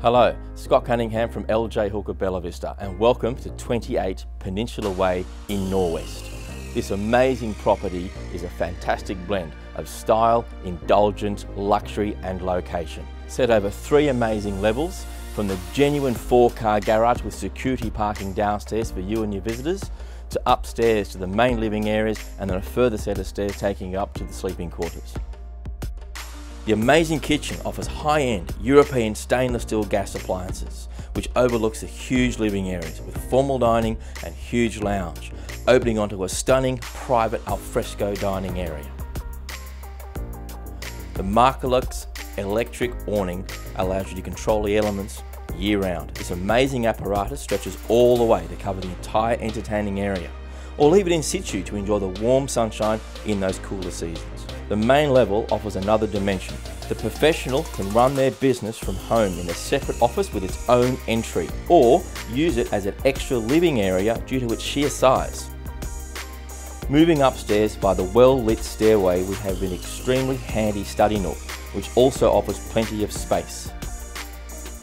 Hello, Scott Cunningham from LJ Hooker Bella Vista and welcome to 28 Peninsula Way in Norwest. This amazing property is a fantastic blend of style, indulgence, luxury and location. Set over three amazing levels from the genuine four car garage with security parking downstairs for you and your visitors to upstairs to the main living areas and then a further set of stairs taking up to the sleeping quarters. The amazing kitchen offers high-end European stainless steel gas appliances, which overlooks the huge living areas with formal dining and huge lounge, opening onto a stunning private alfresco dining area. The Markilux electric awning allows you to control the elements year round. This amazing apparatus stretches all the way to cover the entire entertaining area, or leave it in situ to enjoy the warm sunshine in those cooler seasons. The main level offers another dimension. The professional can run their business from home in a separate office with its own entry, or use it as an extra living area due to its sheer size. Moving upstairs by the well-lit stairway we have an extremely handy study nook, which also offers plenty of space.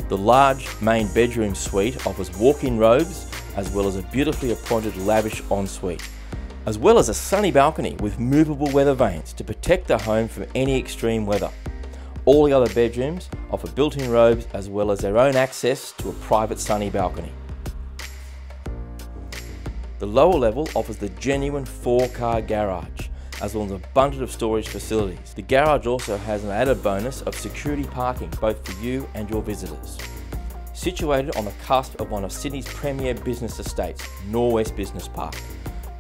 The large main bedroom suite offers walk-in robes as well as a beautifully appointed lavish ensuite as well as a sunny balcony with movable weather vanes to protect the home from any extreme weather. All the other bedrooms offer built-in robes as well as their own access to a private sunny balcony. The lower level offers the genuine four-car garage, as well as an abundance of storage facilities. The garage also has an added bonus of security parking both for you and your visitors. Situated on the cusp of one of Sydney's premier business estates, Norwest Business Park,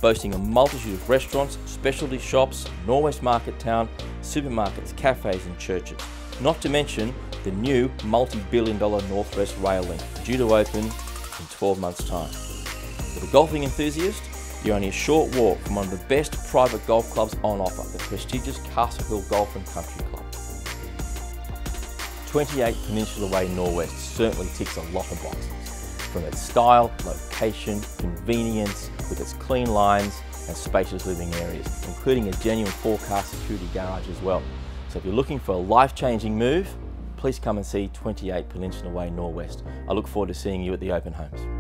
boasting a multitude of restaurants, specialty shops, Norwest Market Town, supermarkets, cafes and churches. Not to mention the new multi-billion dollar Northwest Rail Link, due to open in 12 months time. For the golfing enthusiast, you're only a short walk from one of the best private golf clubs on offer, the prestigious Castle Hill Golf and Country Club. 28 Peninsula Way Norwest certainly ticks a lot of boxes from its style, location, convenience, with its clean lines and spacious living areas, including a genuine four-car security garage as well. So if you're looking for a life-changing move, please come and see 28 Peninsula Way Norwest. I look forward to seeing you at the open homes.